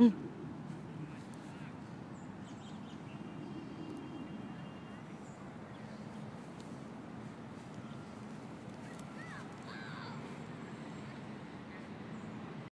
嗯。